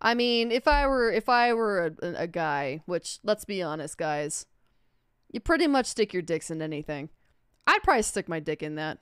I mean, if I were if I were a, a guy, which let's be honest, guys, you pretty much stick your dicks in anything. I'd probably stick my dick in that.